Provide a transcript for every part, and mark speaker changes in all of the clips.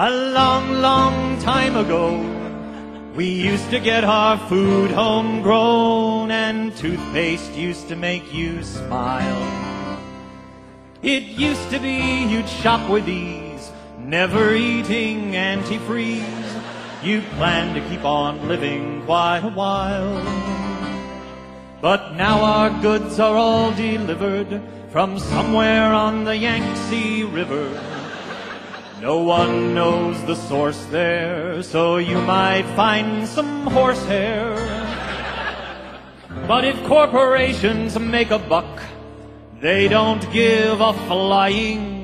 Speaker 1: A long, long time ago, we used to get our food homegrown, and toothpaste used to make you smile. It used to be you'd shop with ease, never eating antifreeze. You planned to keep on living quite a while. But now our goods are all delivered from somewhere on the Yangtze River. No one knows the source there, so you might find some horsehair. But if corporations make a buck, they don't give a flying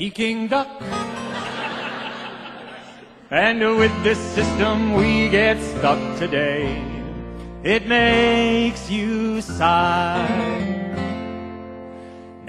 Speaker 1: Peking duck. And with this system we get stuck today. It makes you sigh.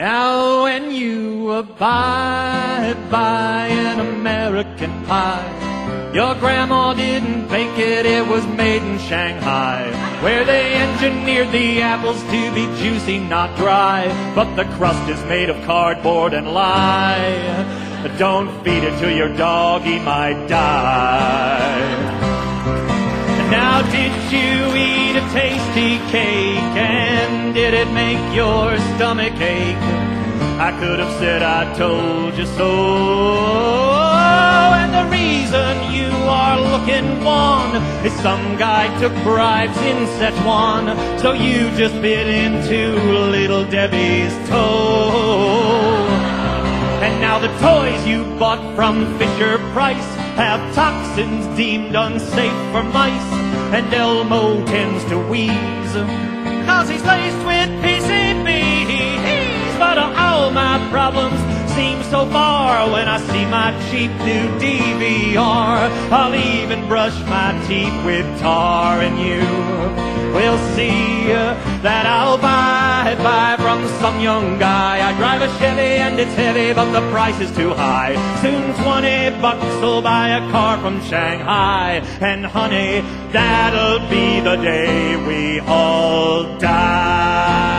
Speaker 1: Now when you buy, buy an American pie, your grandma didn't bake it, it was made in Shanghai, where they engineered the apples to be juicy, not dry, but the crust is made of cardboard and lye. Don't feed it to your dog, he might die. Now did you eat a tasty cake did it make your stomach ache? I could have said I told you so. And the reason you are looking wan is some guy took bribes in Szechuan, so you just bit into little Debbie's toe. And now the toys you bought from Fisher Price have toxins deemed unsafe for mice. And Elmo tends to wheeze, cause he's laced with PCBs. But all my problems seem so far when I see my cheap new DVR. I'll even brush my teeth with tar and you will see uh, that I'll buy, buy from some young guy. I drive a Chevy and it's heavy, but the price is too high. Soon 20 bucks will buy a car from Shanghai. And honey, that'll be the day we all die.